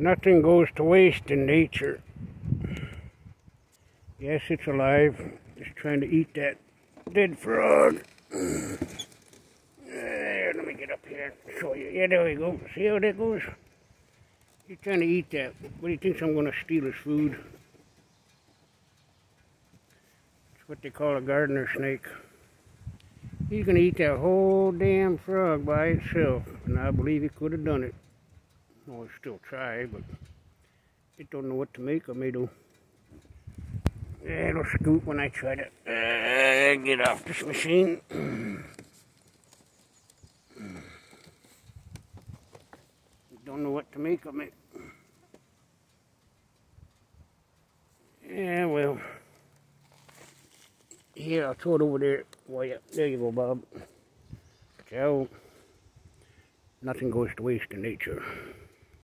Nothing goes to waste in nature. Yes, it's alive. Just trying to eat that dead frog. Let me get up here and show you. Yeah, there we go. See how that goes? He's trying to eat that. But he thinks I'm going to steal his food. It's what they call a gardener snake. He's going to eat that whole damn frog by itself. And I believe he could have done it. Well, still try, but it don't know what to make of me though. It'll scoot when I try to uh, get off this machine. don't know what to make of it. Yeah, well. Here, I'll throw it over there. Well, there you go, Bob. So, nothing goes to waste in nature.